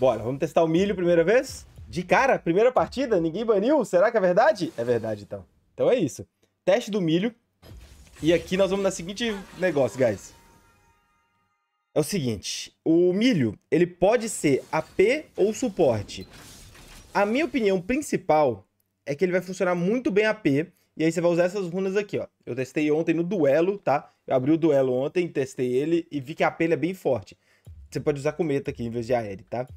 Bora, vamos testar o milho primeira vez? De cara, primeira partida, ninguém baniu? Será que é verdade? É verdade, então. Então é isso. Teste do milho. E aqui nós vamos na seguinte negócio, guys. É o seguinte, o milho, ele pode ser AP ou suporte. A minha opinião principal é que ele vai funcionar muito bem AP, e aí você vai usar essas runas aqui, ó. Eu testei ontem no duelo, tá? Eu abri o duelo ontem, testei ele e vi que a AP é bem forte. Você pode usar cometa aqui em vez de aéreo, tá?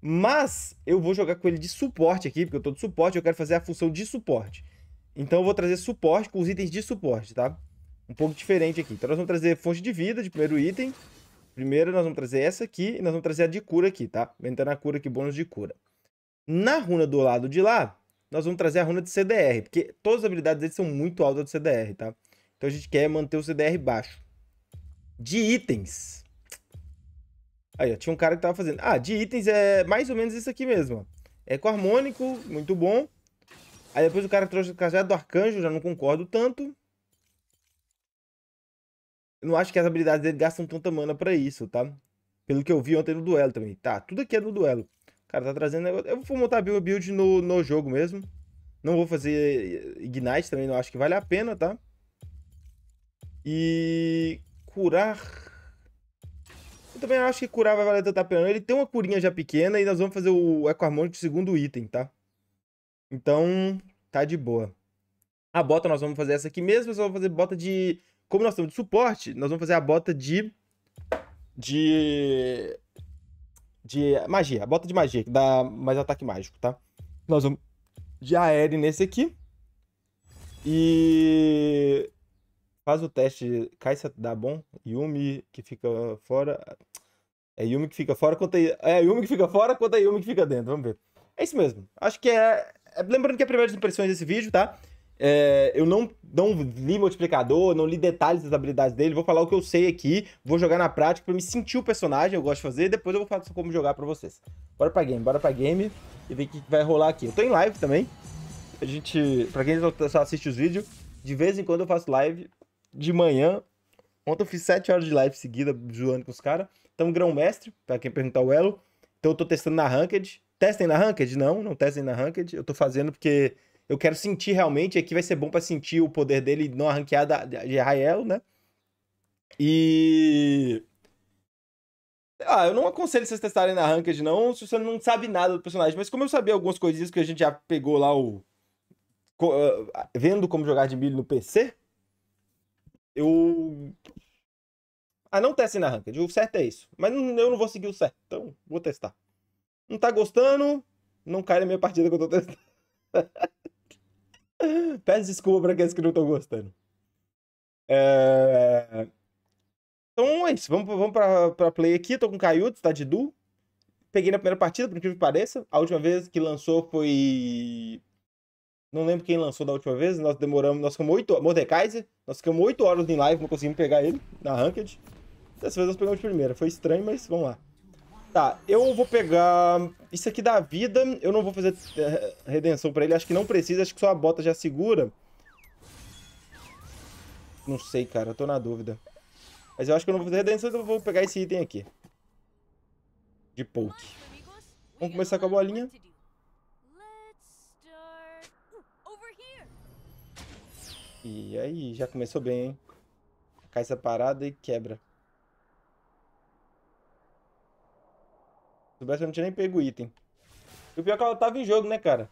Mas eu vou jogar com ele de suporte aqui, porque eu tô de suporte, eu quero fazer a função de suporte. Então eu vou trazer suporte com os itens de suporte, tá? Um pouco diferente aqui. Então nós vamos trazer fonte de vida de primeiro item. Primeiro nós vamos trazer essa aqui e nós vamos trazer a de cura aqui, tá? Aumentando a cura aqui, bônus de cura. Na runa do lado de lá, nós vamos trazer a runa de CDR, porque todas as habilidades deles são muito altas de CDR, tá? Então a gente quer manter o CDR baixo. De itens. Aí, ó, tinha um cara que tava fazendo. Ah, de itens é mais ou menos isso aqui mesmo, ó. Eco harmônico, muito bom. Aí depois o cara trouxe o cajado do arcanjo, já não concordo tanto. Eu não acho que as habilidades dele gastam tanta mana pra isso, tá? Pelo que eu vi ontem no duelo também. Tá, tudo aqui é no duelo. Cara tá trazendo negócio. Eu vou montar a build no, no jogo mesmo. Não vou fazer Ignite também, não acho que vale a pena, tá? E curar. Eu também acho que curar vai valer tanto a pena. Ele tem uma curinha já pequena e nós vamos fazer o Eco Harmônico segundo item, tá? Então, tá de boa. A bota nós vamos fazer essa aqui mesmo, só vamos fazer bota de... Como nós estamos de suporte, nós vamos fazer a bota de... De... De magia, a bota de magia, que dá mais ataque mágico, tá? Nós vamos de aéreo nesse aqui. E... Faz o teste, Kaisa dá bom, Yumi que fica fora... É Yumi que fica fora contra... É Yumi que fica fora contra Yumi que fica dentro, vamos ver. É isso mesmo. Acho que é, é. Lembrando que é primeiras impressões desse vídeo, tá? É, eu não, não li multiplicador, não li detalhes das habilidades dele, vou falar o que eu sei aqui, vou jogar na prática pra me sentir o personagem, eu gosto de fazer, depois eu vou falar como jogar pra vocês. Bora pra game, bora pra game e ver o que vai rolar aqui. Eu tô em live também, a gente, pra quem só assiste os vídeos, de vez em quando eu faço live de manhã, ontem eu fiz 7 horas de live seguida, zoando com os caras, então grão-mestre, pra quem perguntar o elo, então eu tô testando na Ranked, Testem na Ranked? Não, não testem na Ranked. Eu tô fazendo porque eu quero sentir realmente. Aqui vai ser bom para sentir o poder dele numa ranqueada de Rael, né? E. Ah, eu não aconselho vocês testarem na Ranked, não, se você não sabe nada do personagem. Mas como eu sabia algumas coisinhas que a gente já pegou lá o. Vendo como jogar de milho no PC, eu. Ah, não testem na Ranked. O certo é isso. Mas eu não vou seguir o certo, então vou testar. Não tá gostando? Não cai na minha partida que eu tô testando. Peço desculpa pra aqueles que não estão gostando. É... Então é isso. Vamos, vamos pra, pra play aqui. Tô com o Caiutos, tá de Du. Peguei na primeira partida, por incrível que pareça. A última vez que lançou foi. Não lembro quem lançou da última vez. Nós demoramos. Nós ficamos 8 Mordekaiser. Nós ficamos 8 horas em live, não conseguimos pegar ele na Ranked. Dessa vez nós pegamos de primeira. Foi estranho, mas vamos lá. Tá, eu vou pegar isso aqui da vida. Eu não vou fazer é, redenção pra ele. Acho que não precisa. Acho que só a bota já segura. Não sei, cara. Eu tô na dúvida. Mas eu acho que eu não vou fazer redenção. Então eu vou pegar esse item aqui. De poke. Vamos começar com a bolinha. E aí, já começou bem, hein? Cai parada e quebra. Se soubesse, eu não tinha nem pego o item. E o pior é que ela tava em jogo, né, cara?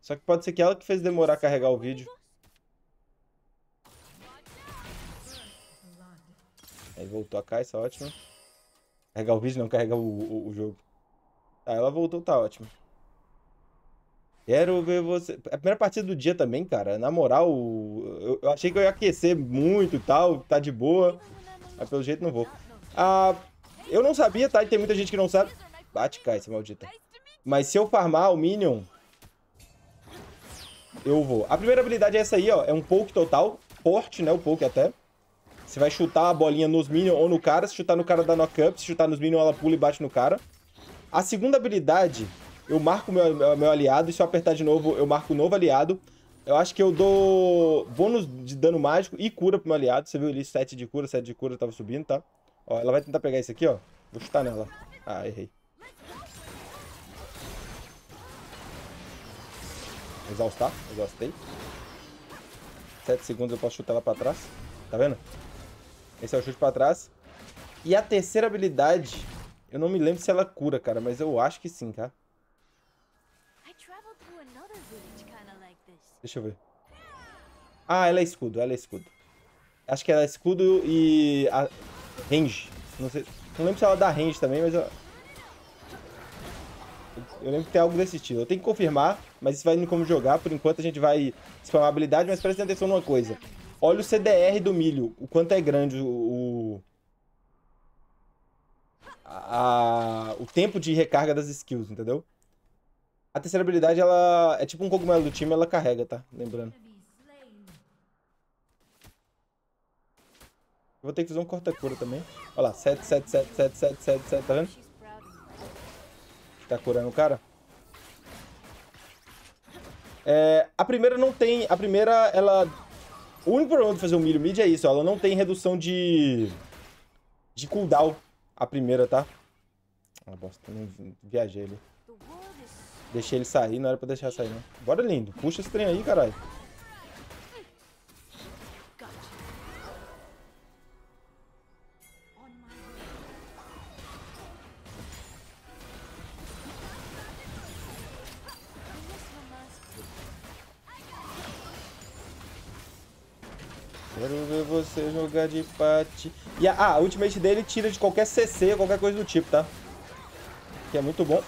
Só que pode ser que ela que fez demorar a carregar o vídeo. Aí voltou a caixa, ótimo. Carregar o vídeo, não carregar o, o, o jogo. Tá, ela voltou, tá ótimo. Quero ver você. A primeira partida do dia também, cara. Na moral, eu, eu achei que eu ia aquecer muito e tal, tá de boa. Mas pelo jeito não vou. Ah, eu não sabia, tá? E tem muita gente que não sabe. Bate, cai, essa maldita. Mas se eu farmar o Minion, eu vou. A primeira habilidade é essa aí, ó. É um poke total. Forte, né? O poke até. Você vai chutar a bolinha nos Minions ou no cara. Se chutar no cara, dá knock-up. Se chutar nos Minions, ela pula e bate no cara. A segunda habilidade, eu marco meu, meu aliado, e se eu apertar de novo, eu marco um novo aliado. Eu acho que eu dou bônus de dano mágico e cura pro meu aliado. Você viu ali 7 de cura, 7 de cura, tava subindo, tá? Ó, ela vai tentar pegar isso aqui, ó. Vou chutar nela. Ah, errei. Exaustar, exaustei. 7 segundos eu posso chutar ela pra trás. Tá vendo? Esse é o chute pra trás. E a terceira habilidade, eu não me lembro se ela cura, cara, mas eu acho que sim, cara. Deixa eu ver. Ah, ela é escudo, ela é escudo. Acho que ela é escudo e a range. Não sei, não lembro se ela dá range também, mas eu... Eu lembro que tem algo desse estilo. Eu tenho que confirmar, mas isso vai indo como jogar. Por enquanto a gente vai spamar habilidade, mas presta atenção numa coisa. Olha o CDR do milho, o quanto é grande o... A, o tempo de recarga das skills, entendeu? A terceira habilidade, ela é tipo um cogumelo do time, ela carrega, tá? Lembrando. Vou ter que fazer um corta-cura também. Olha lá, 7, 7, 7, 7, 7, 7, 7, tá vendo? Tá curando o cara. É, a primeira não tem... A primeira, ela... O único problema de fazer o milho mid é isso, ela não tem redução de... De cooldown. A primeira, tá? Ah, bosta, não viajei ali. Deixei ele sair, não era pra deixar sair, não. Bora, lindo. Puxa esse trem aí, caralho. Quero ver você jogar de pate. E a, ah, a ultimate dele tira de qualquer CC, qualquer coisa do tipo, tá? Que é muito bom.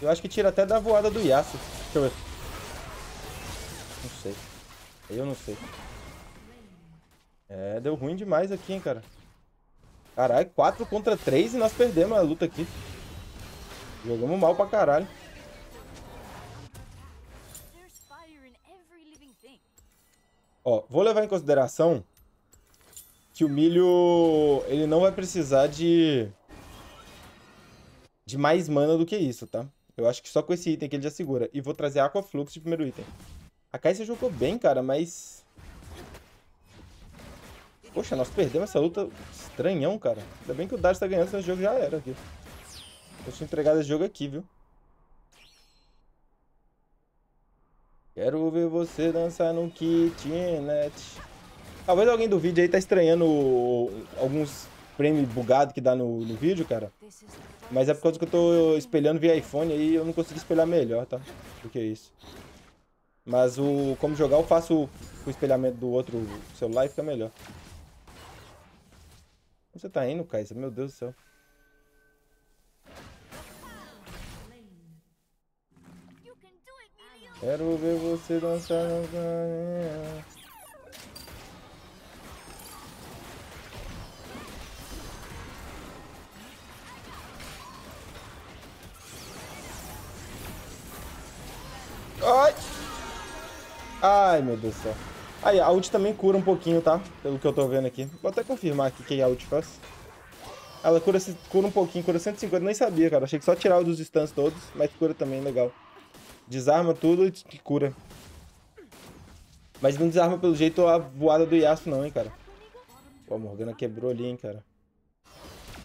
Eu acho que tira até da voada do Yasuo. Deixa eu ver. Não sei. Eu não sei. É, deu ruim demais aqui, hein, cara. Caralho, 4 contra 3 e nós perdemos a luta aqui. Jogamos mal pra caralho. Ó, vou levar em consideração que o milho, ele não vai precisar de de mais mana do que isso, tá? Eu acho que só com esse item que ele já segura. E vou trazer Aquaflux de primeiro item. A Kai'Sa jogou bem, cara, mas Poxa, nós perdemos essa luta estranhão, cara. Ainda bem que o Darius tá ganhando, senão esse jogo já era aqui. Eu tinha entregado esse jogo aqui, viu? Quero ver você dançar no kitnet. Talvez alguém do vídeo aí tá estranhando alguns prêmios bugados que dá no, no vídeo, cara. Mas é por causa que eu tô espelhando via iPhone aí eu não consegui espelhar melhor, tá? Do que isso. Mas o como jogar eu faço o espelhamento do outro celular e fica melhor. Você tá indo, Kaisa? Meu Deus do céu. Quero ver você dançar na Ai, meu Deus do céu. Aí, a ult também cura um pouquinho, tá? Pelo que eu tô vendo aqui. Vou até confirmar aqui o que a ult faz. Ela cura, cura um pouquinho, cura 150. Nem sabia, cara. Achei que só tirar dos stuns todos, mas cura também, legal. Desarma tudo e cura. Mas não desarma pelo jeito a voada do Yasuo não, hein, cara. Pô, a Morgana quebrou ali, hein, cara.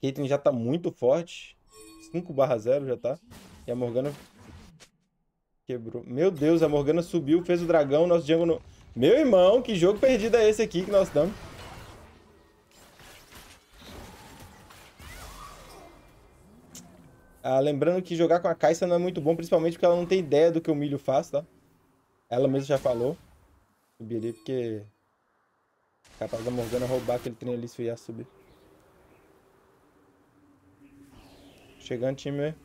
Caitlyn já tá muito forte. 5 barra 0 já tá. E a Morgana quebrou. Meu Deus, a Morgana subiu, fez o dragão, nosso jungle... No... Meu irmão, que jogo perdido é esse aqui que nós estamos? Ah, lembrando que jogar com a Kai'Sa não é muito bom, principalmente porque ela não tem ideia do que o milho faz, tá? Ela mesma já falou. Subir ali porque... Capaz da Morgana roubar aquele trem ali se eu ia subir. Chegando time.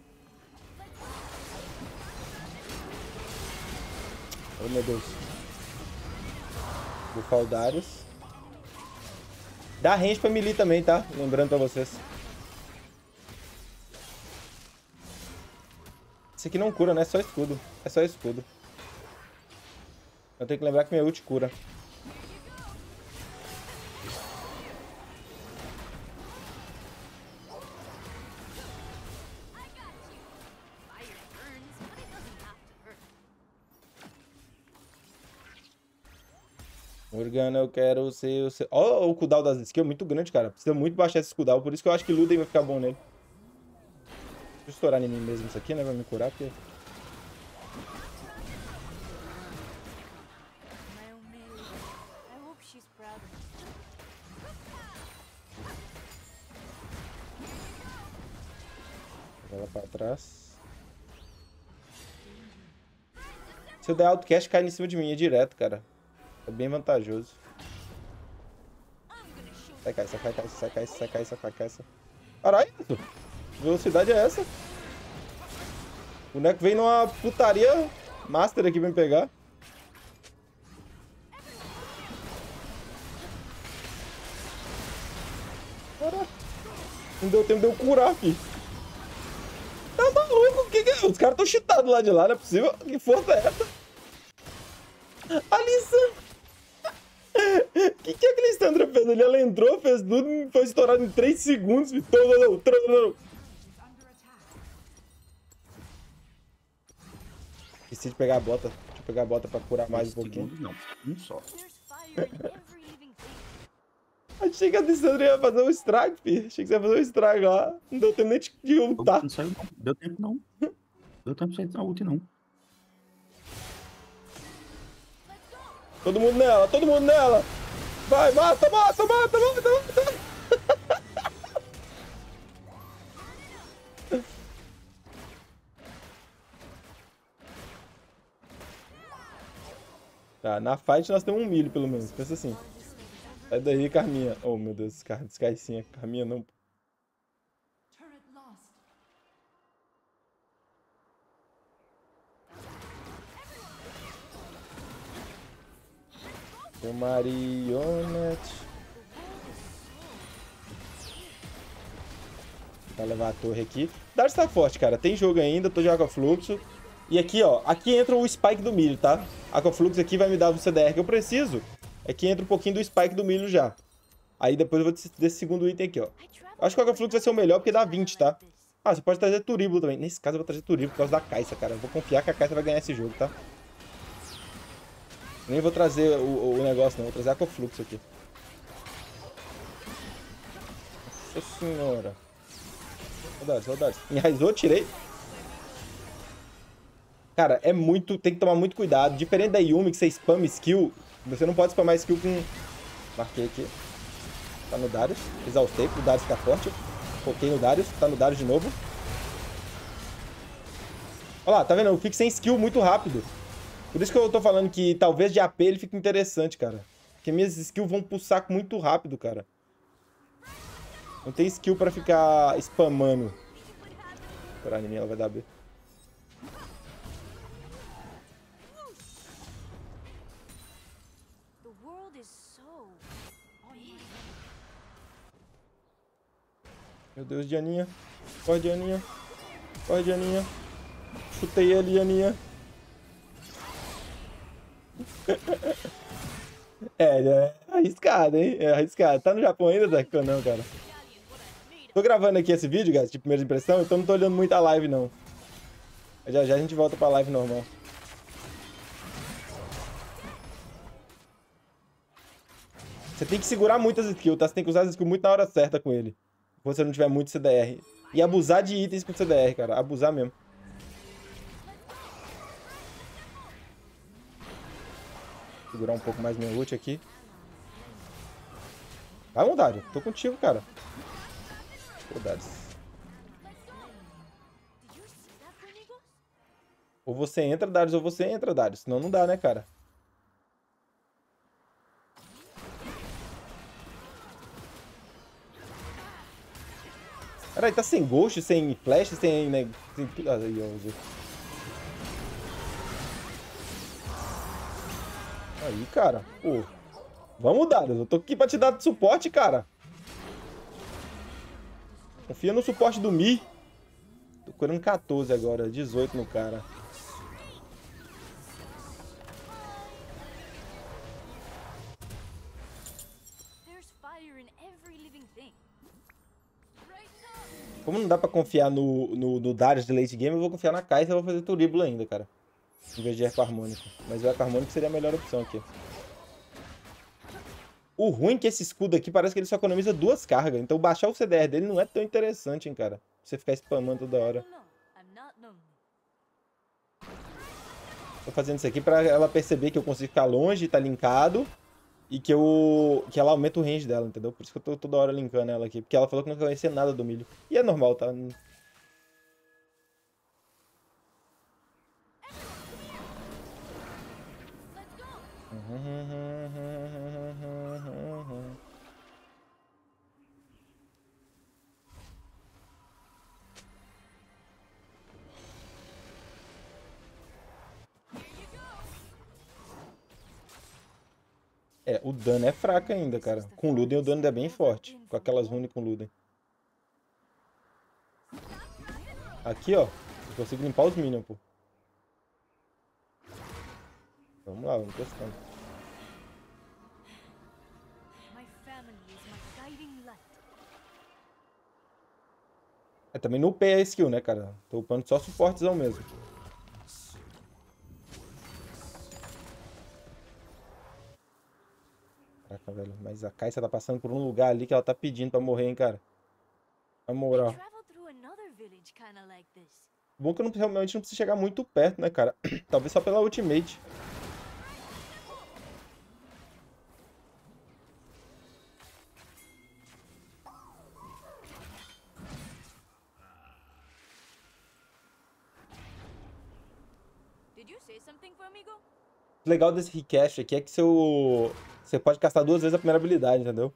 Oh meu Deus. Bufar o Darius. Dá range pra melee também, tá? Lembrando pra vocês. Esse aqui não cura, né? É só escudo. É só escudo. Eu tenho que lembrar que minha ult cura. Morgana, eu quero ser o seu... Ó, o cooldown das skills é muito grande, cara. Precisa muito baixar esse cooldown. Por isso que eu acho que Luden vai ficar bom nele. Deixa eu estourar em mim mesmo isso aqui, né? Vai me curar, porque... Ela pra trás. Se eu der outcast, cai em cima de mim, é direto, cara. É bem vantajoso. Sai, cai, sai, cai, sai, cai, sai, cai, sai, cai, sai. Caralho, velocidade é essa? O boneco vem numa putaria master aqui pra me pegar. Caraca. Não deu tempo de eu curar, filho. Tá maluco? Que que é? Os caras tão cheatados lá de lá, não é possível. Que força é essa? Alissa! O que, que a Alessandra fez ali? Ela entrou, fez tudo foi estourado em 3 segundos. Não, não. Esqueci de pegar a bota. Deixa eu pegar a bota pra curar mais um pouquinho. Segundo, não. Um só. Achei que a Alessandra ia fazer um estrago, filho. Achei que você ia fazer um estrago lá. Não deu tempo nem de de ultar. Não saiu, não. Deu tempo, não. Deu tempo sem a ult, não. Todo mundo nela, todo mundo nela. Vai, mata, mata, mata, mata, mata. Tá, na fight nós temos um milho, pelo menos. Pensa assim. Sai daí, Carminha. Oh, meu Deus, Car... Skycinha. Carminha não. Tem marionete. Vai levar a torre aqui. Dart tá forte, cara. Tem jogo ainda, tô de Aquafluxo. E aqui, ó, aqui entra o Spike do milho, tá? Aquafluxo aqui vai me dar o CDR que eu preciso. É que entra um pouquinho do Spike do milho já. Aí depois eu vou desse, segundo item aqui, ó. Acho que o Aquaflux vai ser o melhor porque dá 20, tá? Ah, você pode trazer Turíbulo também. Nesse caso eu vou trazer Turíbulo por causa da Caixa, cara. Eu vou confiar que a Caixa vai ganhar esse jogo, tá? Nem vou trazer o, o negócio, não. Vou trazer Aquafluxo aqui. Nossa senhora. Saudades, saudades. Enraizou, tirei. Cara, é muito... Tem que tomar muito cuidado. Diferente da Yumi, que você spama skill, você não pode spamar skill com... Marquei aqui. Tá no Darius. Exaustei pro Darius ficar forte. Foquei no Darius. Tá no Darius de novo. Olha lá, tá vendo? Eu fico sem skill muito rápido. Por isso que eu tô falando que talvez de AP ele fique interessante, cara. Porque minhas skills vão pro saco muito rápido, cara. Não tem skill pra ficar spamando. Mim, ela vai dar B. Meu Deus, Dianinha. Corre, Dianinha. Corre, Dianinha. Chutei ele, Dianinha. É, é arriscado, hein? É arriscado. Tá no Japão ainda, Zé? Ou não, cara? Tô gravando aqui esse vídeo, guys, de primeira impressão, então não tô olhando muito a live, não. Já já a gente volta pra live normal. Você tem que segurar muito as skills, tá? Você tem que usar as skills muito na hora certa com ele. Se você não tiver muito CDR. E abusar de itens com CDR, cara. Abusar mesmo. Segurar um pouco mais meu ult aqui. Vai, Mondade. Tô contigo, cara. Saudades. Ou você entra, Darius, ou você entra, Darius. Senão não dá, né, cara? Caralho, tá sem ghost, sem flash, sem... Né, sem... tudo. Aí, ó, Aí, cara. Pô. Vamos, Darius. Eu tô aqui pra te dar suporte, cara. Confia no suporte do Mi. Tô curando 14 agora, 18 no cara. Como não dá pra confiar no, no, no Darius de late game, eu vou confiar na Kai'Sa e vou fazer Turíbulo ainda, cara. Em vez de Eco Harmônico. Mas o Eco Harmônico seria a melhor opção aqui. O ruim é que esse escudo aqui parece que ele só economiza duas cargas. Então baixar o CDR dele não é tão interessante, hein, cara. Você ficar spamando toda hora. Tô fazendo isso aqui pra ela perceber que eu consigo ficar longe, tá linkado. E que eu. que ela aumenta o range dela, entendeu? Por isso que eu tô toda hora linkando ela aqui. Porque ela falou que não conhecia nada do milho. E é normal, tá? É, o dano é fraco ainda, cara. Com Luden o dano é bem forte. Com aquelas runes com Luden. Aqui, ó. Eu consigo limpar os minions, pô. Vamos lá, vamos testando. É, também não upei a skill, né, cara? Tô upando só suportezão mesmo. Caraca, velho. Mas a Kai'Sa tá passando por um lugar ali que ela tá pedindo pra morrer, hein, cara. Na moral. Bom que eu não, realmente não preciso chegar muito perto, né, cara? Talvez só pela ultimate. O legal desse recast aqui é que seu... você pode castar duas vezes a primeira habilidade, entendeu?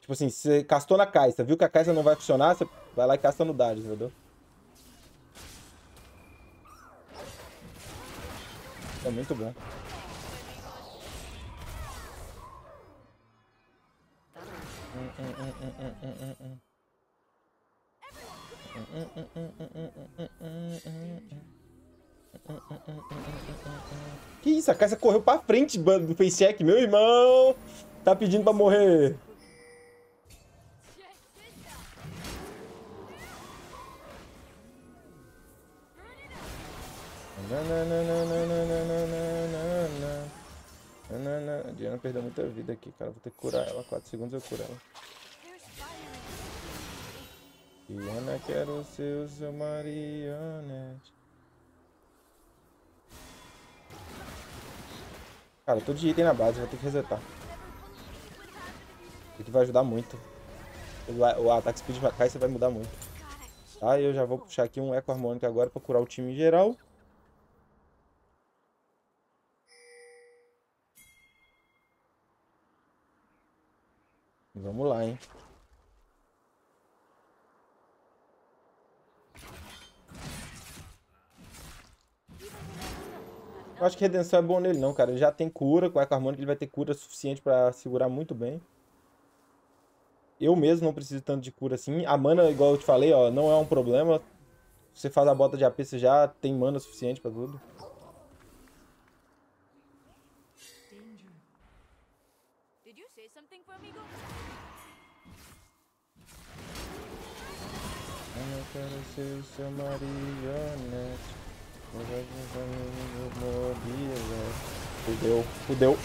Tipo assim, você castou na Kai'Sa, viu que a Kai'Sa não vai funcionar, você vai lá e casta no Darius, entendeu? É muito bom. Que isso? A Kai'Sa correu pra frente do face check, meu irmão! Tá pedindo pra morrer. A Diana perdeu muita vida aqui, cara. Vou ter que curar ela. 4 segundos eu curo ela. Diana, quero ser o seu marionete. Cara, eu tô de item na base, vou ter que resetar. Isso aqui vai ajudar muito. O, ataque speed cá você vai mudar muito. Tá, eu já vou puxar aqui um Eco Harmônico agora pra curar o time em geral. Vamos lá, hein. Eu acho que redenção é bom nele não, cara. Ele já tem cura, com o Eco Harmônico ele vai ter cura suficiente pra segurar muito bem. Eu mesmo não preciso tanto de cura assim. A mana, igual eu te falei, ó, não é um problema. Você faz a bota de AP, você já tem mana suficiente pra tudo. Eu quero ser seu marionete. Fudeu, fudeu.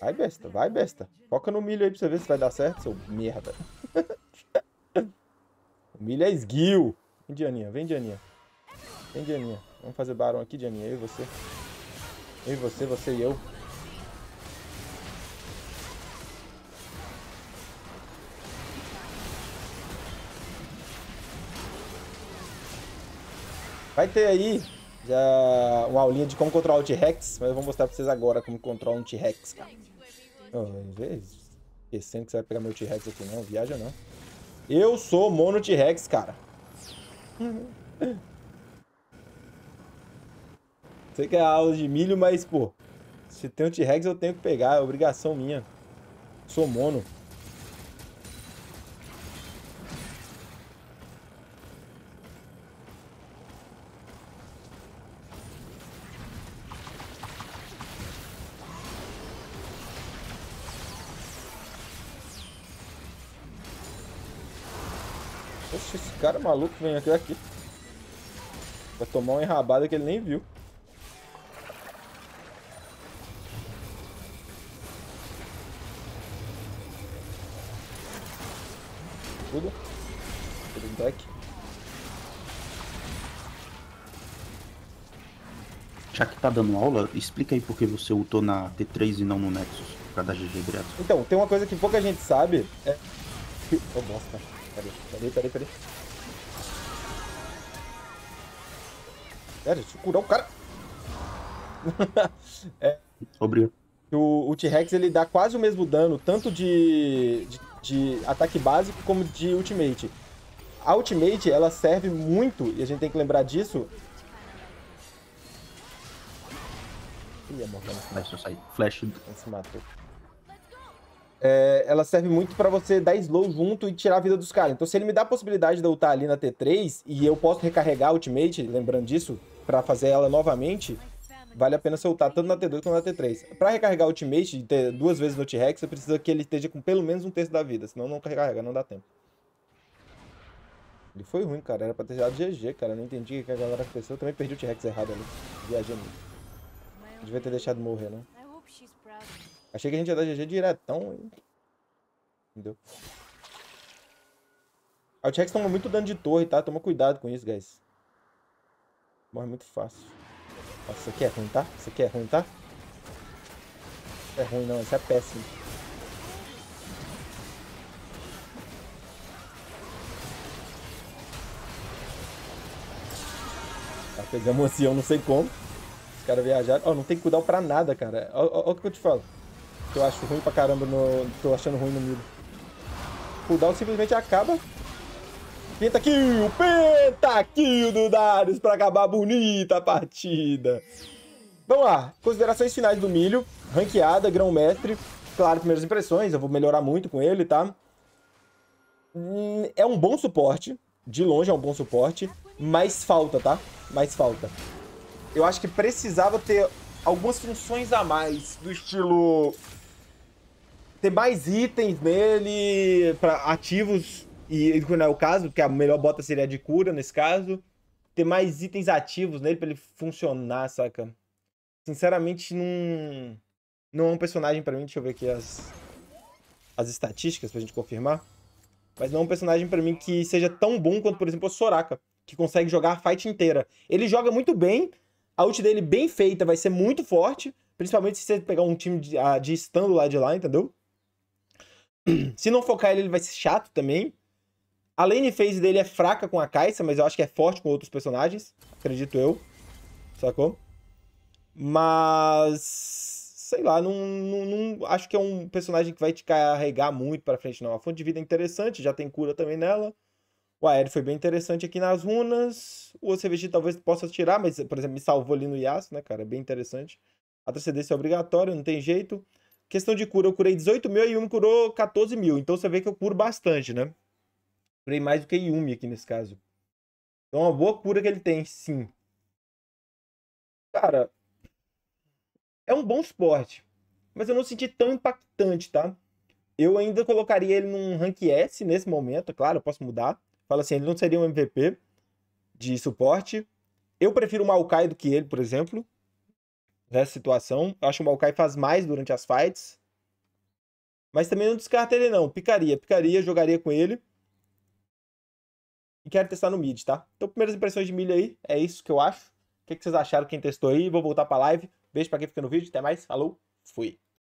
Vai, besta, vai, besta. Foca no milho aí pra você ver se vai dar certo, seu merda. o milho é esguio. Vem, Dianinha, vem, Dianinha. Vem, Dianinha. Vamos fazer barão aqui, Dianinha. Eu e você. Eu e você, você e eu. Vai ter aí já uma aulinha de como controlar o T-Rex, mas eu vou mostrar pra vocês agora como controlar um T-Rex, cara. Esquecendo que você vai pegar meu T-Rex aqui, não. Viaja não. Eu sou mono T-Rex, cara. Sei que é aula de milho, mas, pô, se tem um T-Rex eu tenho que pegar, é obrigação minha. Sou mono. Poxa, esse cara maluco vem aqui. Vai tomar uma enrabada que ele nem viu. Tá dando aula, explica aí por que você ultou na T3 e não no Nexus, pra dar GG direto. Então, tem uma coisa que pouca gente sabe. É. Ô, bosta. Peraí, peraí, peraí, peraí. Pera, deixa eu curar o cara. Obrigado. O, o T-Rex ele dá quase o mesmo dano, tanto de, de, de ataque básico como de ultimate. A ultimate, ela serve muito, e a gente tem que lembrar disso. Ih, a Morgana se Vai só sair. Flash. Ela se matou. É, ela serve muito pra você dar slow junto e tirar a vida dos caras. Então, se ele me dá a possibilidade de eu estar ali na T3 e eu posso recarregar a ultimate, lembrando disso, pra fazer ela novamente, vale a pena soltar tanto na T2 quanto na T3. Pra recarregar a ultimate, de ter duas vezes no T-Rex, você precisa que ele esteja com pelo menos um terço da vida, senão não recarrega, não dá tempo. Ele foi ruim, cara. Era pra ter dado GG, cara. Eu não entendi o que a galera aconteceu. Eu também perdi o T-Rex errado ali. Viajei muito. Devia ter deixado morrer, né? Achei que a gente ia dar GG diretão. Entendeu? A T-Rex toma muito dano de torre, tá? Toma cuidado com isso, guys. Morre muito fácil. Nossa, isso aqui é ruim, tá? Isso aqui é ruim, tá? Isso é ruim não, isso é péssimo. Tá, pegamos ancião, não sei como. Caras viajaram. Ó, não tem cooldown pra nada, cara. Ó, o que eu te falo. Que eu acho ruim pra caramba no. Tô achando ruim no mid. Cooldown simplesmente acaba. Pentakill! Pentakill do Darius pra acabar bonita a partida. Vamos lá. Considerações finais do milho. Ranqueada, grão-mestre. Claro, primeiras impressões. Eu vou melhorar muito com ele, tá? Hum, É um bom suporte. De longe é um bom suporte. Mas falta, tá? Mas falta. Eu acho que precisava ter algumas funções a mais. Do estilo ter mais itens nele para ativos e quando é o caso, porque a melhor bota seria de cura nesse caso, ter mais itens ativos nele para ele funcionar, saca? Sinceramente não não é um personagem para mim, deixa eu ver aqui as as estatísticas pra gente confirmar. Mas não é um personagem pra mim que seja tão bom quanto, por exemplo, o Soraka, que consegue jogar a fight inteira. Ele joga muito bem, a ult dele bem feita vai ser muito forte, principalmente se você pegar um time de, ah, de stun do lado de lá, entendeu? Se não focar ele, ele vai ser chato também. A lane phase dele é fraca com a Kai'Sa, mas eu acho que é forte com outros personagens, acredito eu. Sacou? Mas sei lá, não, não, não- acho que é um personagem que vai te carregar muito pra frente, não. A fonte de vida é interessante, já tem cura também nela. O aéreo foi bem interessante aqui nas runas. O OCVG talvez possa tirar, mas, por exemplo, me salvou ali no Yasuo, né, cara? É bem interessante. A transcendência é obrigatória, não tem jeito. Questão de cura, eu curei 18 mil e Yumi curou 14 mil. Então você vê que eu curo bastante, né? Curei mais do que Yumi aqui nesse caso. Então é uma boa cura que ele tem, sim. Cara, é um bom esporte. Mas eu não senti tão impactante, tá? Eu ainda colocaria ele num rank S nesse momento, claro, eu posso mudar. Fala assim, ele não seria um MVP de suporte. Eu prefiro o Maokai do que ele, por exemplo. Nessa situação. Eu acho que o Maokai faz mais durante as fights. Mas também não descarta ele não. Picaria, picaria, jogaria com ele. E quero testar no mid, tá? Então, primeiras impressões de milho aí. É isso que eu acho. O que que vocês acharam quem testou aí? Vou voltar pra live. Beijo pra quem fica no vídeo. Até mais. Falou. Fui.